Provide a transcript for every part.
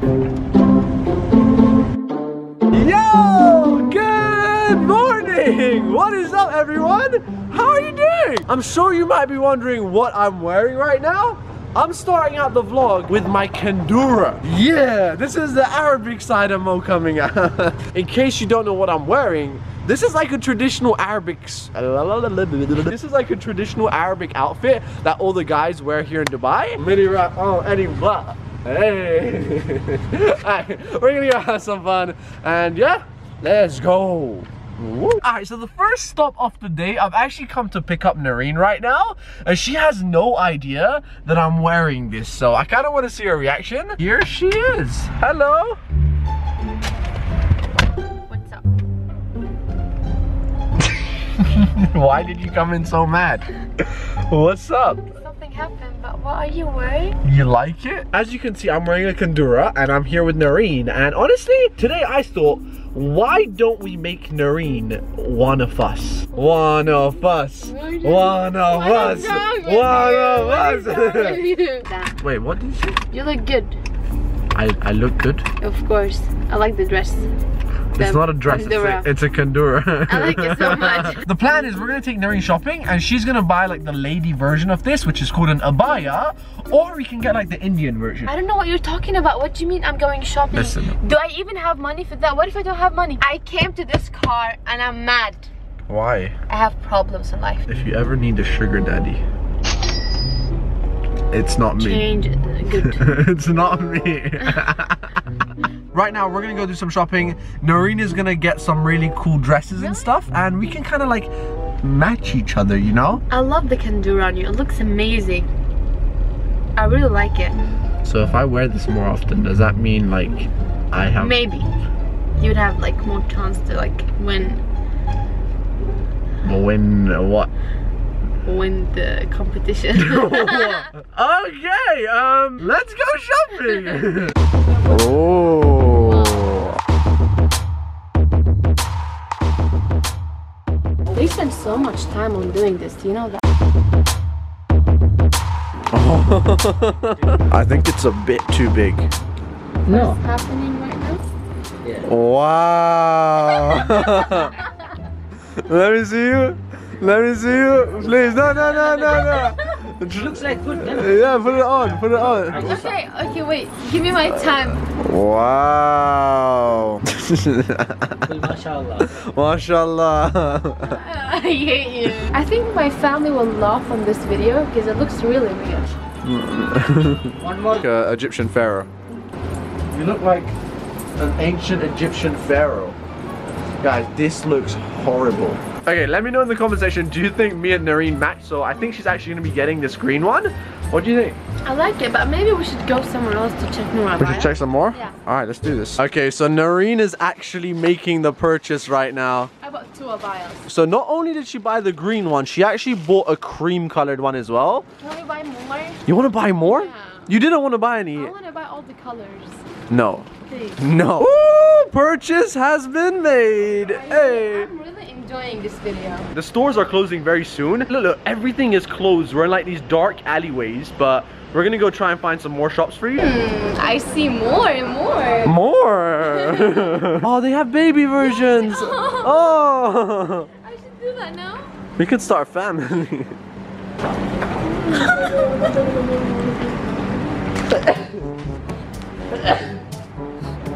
Yo! Good morning! What is up, everyone? How are you doing? I'm sure you might be wondering what I'm wearing right now. I'm starting out the vlog with my Kandura. Yeah, this is the Arabic side of Mo coming out. In case you don't know what I'm wearing, this is like a traditional Arabic. This is like a traditional Arabic outfit that all the guys wear here in Dubai. Mini rap on oh, any Hey, Alright, we're gonna go have some fun, and yeah, let's go. Alright, so the first stop of the day, I've actually come to pick up Narin right now, and she has no idea that I'm wearing this, so I kind of want to see her reaction. Here she is. Hello. What's up? Why did you come in so mad? What's up? Happened, but what are you wearing? You like it? As you can see, I'm wearing a Kandura and I'm here with Narin. And honestly, today I thought, why don't we make Narin one of us? One of us. One of us. One of us. Wait, what did you say? You look good. I, I look good. Of course. I like the dress. It's not a dress, it's a, Kandura. it's a Kandura. I like it so much. the plan is we're gonna take Narin shopping and she's gonna buy like the lady version of this, which is called an abaya, or we can get like the Indian version. I don't know what you're talking about. What do you mean I'm going shopping? Listen. Do I even have money for that? What if I don't have money? I came to this car and I'm mad. Why? I have problems in life. If you ever need a sugar daddy, it's not me. Change good. it's not me. right now, we're gonna go do some shopping. Narin is gonna get some really cool dresses and stuff, and we can kind of like match each other, you know? I love the Kandura on you. It looks amazing. I really like it. So if I wear this more often, does that mean like I have? Maybe. You'd have like more chance to like win Win what? win the competition. okay, um, let's go shopping. oh. So much time on doing this, do you know that? I think it's a bit too big. No. What's happening right now? Wow. Let me see you. Let me see you. Please. No, no, no, no, no. It Looks like good, huh? Yeah, put it on. Put it on. Okay, okay, wait. Give me my time. Wow. Well, mashallah. MashaAllah. I hate you. I think my family will laugh on this video because it looks really weird. One more. Like a Egyptian pharaoh. You look like an ancient Egyptian pharaoh. Guys, this looks horrible. Okay, let me know in the comment section, do you think me and Narin match? So I think she's actually gonna be getting this green one. What do you think? I like it, but maybe we should go somewhere else to check more We about should check some more? Yeah. Alright, let's do this. Okay, so Narin is actually making the purchase right now. I bought two abayas. So not only did she buy the green one, she actually bought a cream colored one as well. Can we buy more? You wanna buy more? Yeah. You didn't wanna buy any? I want to buy all the colors. No. Please. No. Ooh, purchase has been made. Hey. I'm really enjoying this video. The stores are closing very soon. Look, look, everything is closed. We're in like these dark alleyways, but we're gonna go try and find some more shops for you. Hmm, I see more and more. More. oh, they have baby versions. Oh. I should do that now. We could start family.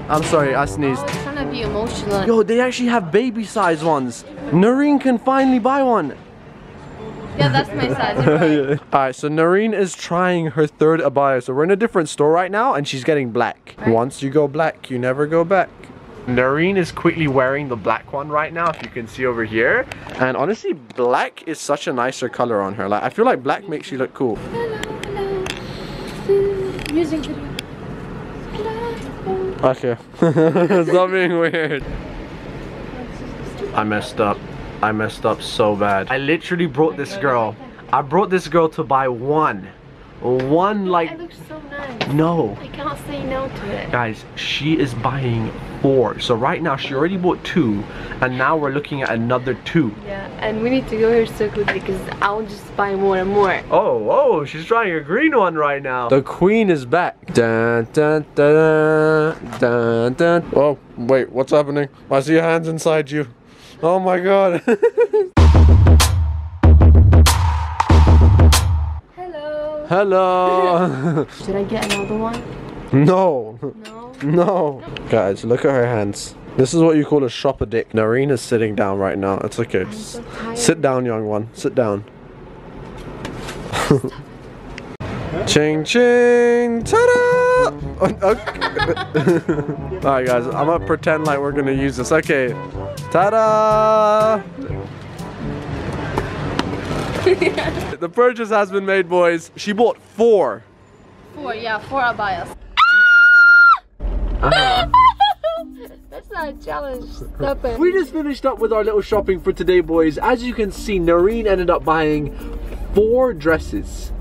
I'm sorry, I sneezed. Was trying to be emotional. Yo, they actually have baby size ones. Narin can finally buy one. Yeah, that's my size. right. Alright, so Narin is trying her third abaya. So we're in a different store right now and she's getting black. Right. Once you go black, you never go back. Narin is quickly wearing the black one right now, if you can see over here. And honestly, black is such a nicer color on her. Like I feel like black makes you look cool. Hello, hello. Music video. Okay. Stop being weird. I messed up. I messed up so bad. I literally brought this girl. I brought this girl to buy one. One It like looks so nice. No. I can't say no to it. Guys, she is buying four. So right now she already bought two and now we're looking at another two. Yeah, and we need to go here so quickly because I'll just buy more and more. Oh, oh, she's trying a green one right now. The queen is back. Dun, dun, dun, dun, dun. Oh, wait, what's happening? I see your hands inside you. Oh my god. Hello. Hello. Should I get another one? no. No. No. Guys, look at her hands. This is what you call a shopper dick. Narin is sitting down right now. It's okay. So. Sit down, young one. Sit down. Ching ching! Ta-da! Oh. Alright guys, I'm gonna pretend like we're gonna use this. Okay. Ta-da! the purchase has been made, boys. She bought four. Four, yeah, four abayas. Uh-huh. That's not a challenge. Stop it. We just finished up with our little shopping for today, boys. As you can see, Narin ended up buying four dresses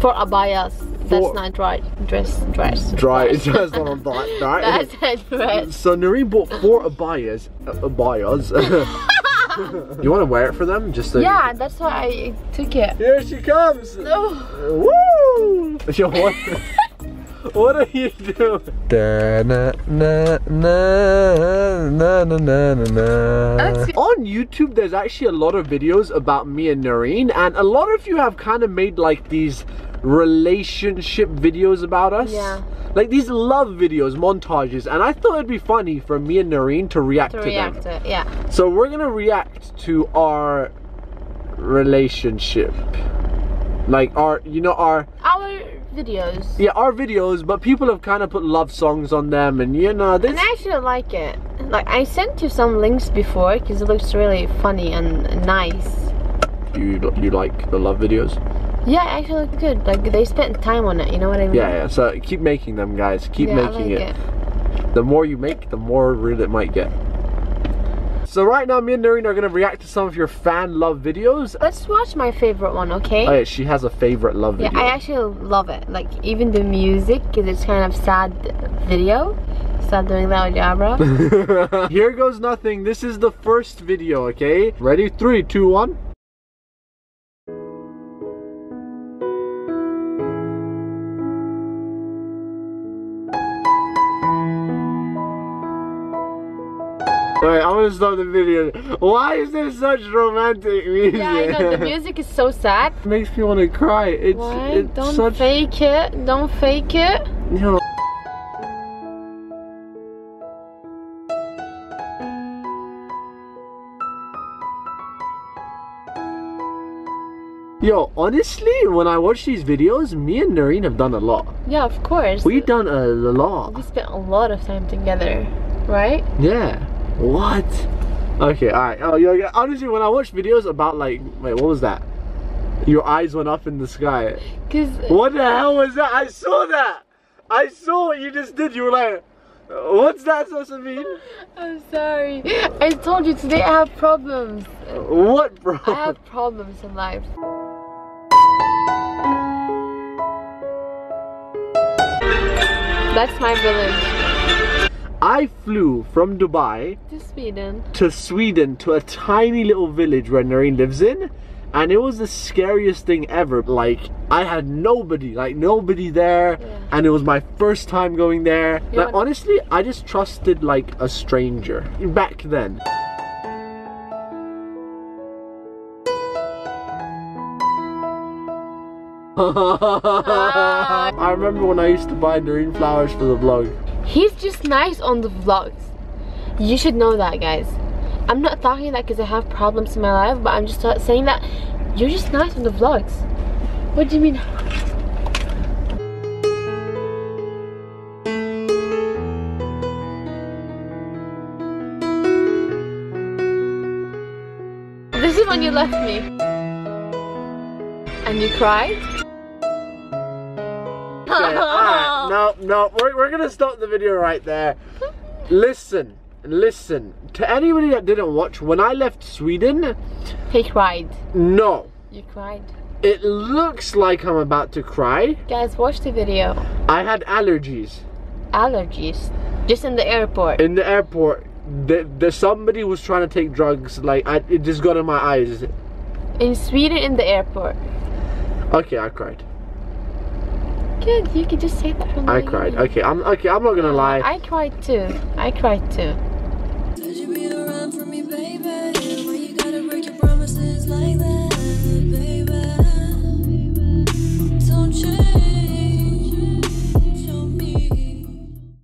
for abayas. For That's not dry dress dress. Dry dress. That's not dry. That's a dress. So Narin bought four abayas. Abayas. you want to wear it for them? Just so yeah, that's why I took it. Here she comes. Woo! What? what are you doing? On YouTube, there's actually a lot of videos about me and Narin, and a lot of you have kind of made like these relationship videos about us. Yeah. Like these love videos, montages, and I thought it'd be funny for me and Narin to react To to, react them. to yeah. So we're gonna react to our relationship. Like our, you know, our Our videos. yeah, our videos, but people have kind of put love songs on them, and you know, this. And I actually like it. Like I sent you some links before because it looks really funny and nice. You you like the love videos? Yeah, it actually looked good. Like they spent time on it. You know what I mean? Yeah, yeah. So keep making them, guys. Keep Yeah, making like it. The more you make, the more rude it might get. So right now, me and Narin are gonna react to some of your fan love videos. Let's watch my favorite one, okay? Oh, yeah, she has a favorite love Yeah, video. I actually love it. Like even the music, because it's kind of sad video. Stop doing that with Jabra. Here goes nothing. This is the first video, okay? Ready? Three, two, one. Wait, I'm gonna stop the video. Why is there such romantic music? yeah, I know the music is so sad. It makes me want to cry. It's Why? it's Don't such fake it. Don't fake it. you know. Yo, honestly, when I watch these videos, me and Narin have done a lot. Yeah, of course. We've done a lot. We spent a lot of time together, right? Yeah. What? Okay, alright. Oh, yo, yo, honestly, when I watch videos about like, wait, what was that? Your eyes went up in the sky. Cause What the hell was that? I saw that. I saw what you just did. You were like, what's that supposed to mean? I'm sorry. I told you today I have problems. What, bro? I have problems in life. That's my village. I flew from Dubai To Sweden. to Sweden to a tiny little village where Narin lives in. And it was the scariest thing ever. Like, I had nobody, like, nobody there. Yeah. And it was my first time going there. You Like, honestly, I just trusted, like, a stranger back then. Ah. I remember when I used to buy Narin flowers for the vlog. He's just nice on the vlogs. You should know that, guys. I'm not talking that because I have problems in my life, but I'm just saying that you're just nice on the vlogs. What do you mean? This is when you left me. And you cried? No, no, we're, we're gonna stop the video right there. Listen, listen. To anybody that didn't watch, when I left Sweden, He cried. no. You cried. It looks like I'm about to cry. Guys, watch the video. I had allergies Allergies. Just in the airport. in the airport. The, the somebody was trying to take drugs. Like I, it just got in my eyes. In Sweden, in the airport. Okay, I cried. Good, You can just say that from I cried. Okay, I'm okay. I'm not gonna lie. I cried too. I cried too. You around for me, baby. Why you gotta break your promises like that?